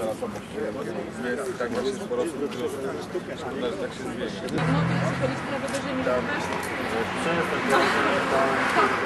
Nie, tak właśnie sporo tak się zmieni.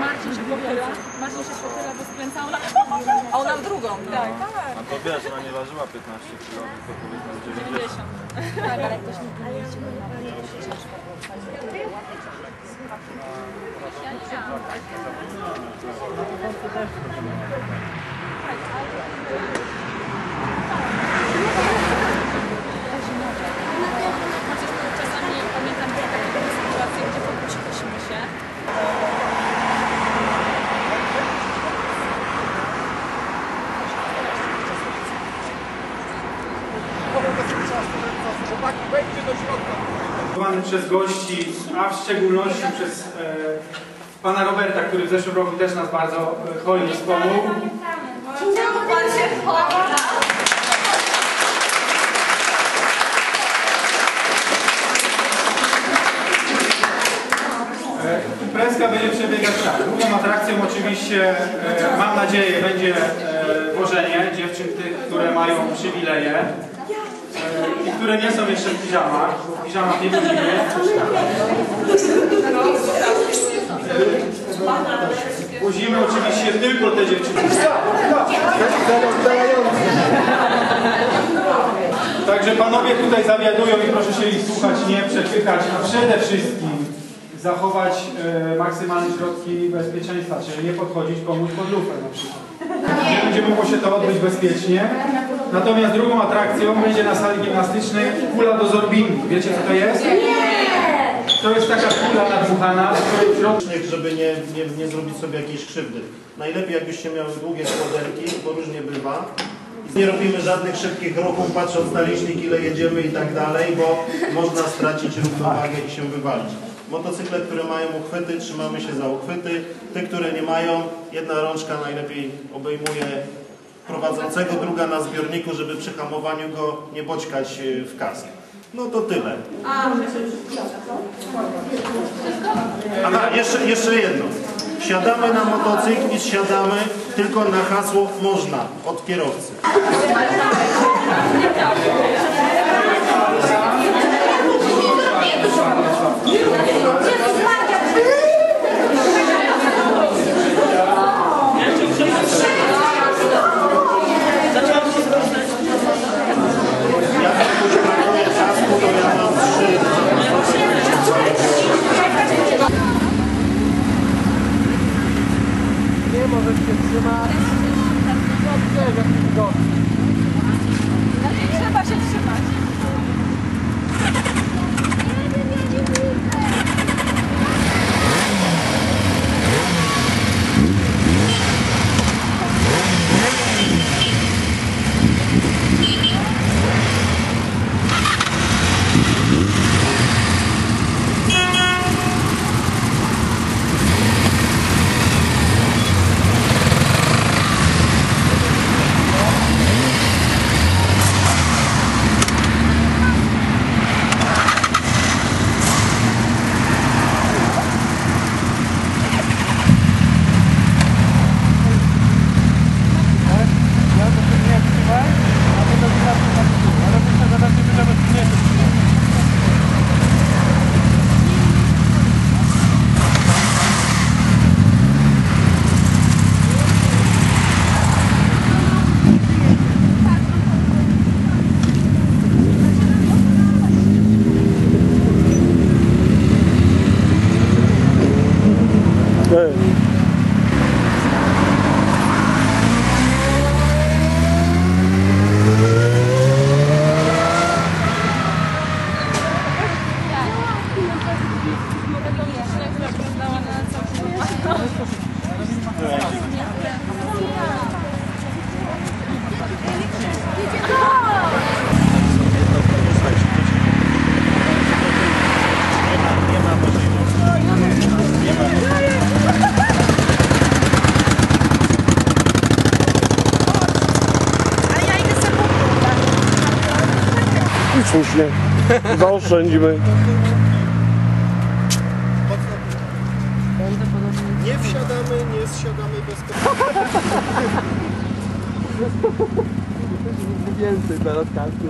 Marcin się pochyla, Marcin się pochyla, bo skręca, ona, a ona w drugą. Tak, tak. A to wiesz, ona nie ważyła 15 kg, tylko powiedzmy 90. 90. Tak, ale ktoś nie Przez gości, a w szczególności przez e, pana Roberta, który w zeszłym roku też nas bardzo hojnie wspomógł. Czemu chowa? E, Imprezka będzie przebiegać tak. Drugą atrakcją oczywiście, e, mam nadzieję, będzie e, wożenie dziewczyn tych, które mają przywileje e, i które nie są jeszcze w piżamach, w piżamach nie wozimy. Wozimy oczywiście tylko te dziewczyny. Także panowie tutaj zawiadują i proszę się ich słuchać, nie przepychać, a przede wszystkim zachować e, maksymalne środki bezpieczeństwa, czyli nie podchodzić komuś pod lufę na przykład. Nie będzie mogło się to odbyć bezpiecznie. Natomiast drugą atrakcją będzie na sali gimnastycznej kula do zorbingu. Wiecie co to jest? To jest taka kula nadmuchana, w środku żeby nie, nie, nie zrobić sobie jakiejś krzywdy. Najlepiej jakbyście miały długie spodenki, bo różnie bywa. Nie robimy żadnych szybkich ruchów, patrząc na licznik, ile jedziemy i tak dalej, bo można stracić równowagę i się wywalić. Motocykle, które mają uchwyty, trzymamy się za uchwyty. Te, które nie mają, jedna rączka najlepiej obejmuje prowadzącego, druga na zbiorniku, żeby przy hamowaniu go nie boćkać e, w kask. No to tyle. Aha, jeszcze, jeszcze jedno. Siadamy na motocykl i siadamy tylko na hasło można od kierowcy. możesz się trzymać. Dobrze, jak wygodnie. Trzeba się trzymać. Słusznie. Zaoszczędzimy. Nie wsiadamy, nie zsiadamy bez Więcej teraz kasy.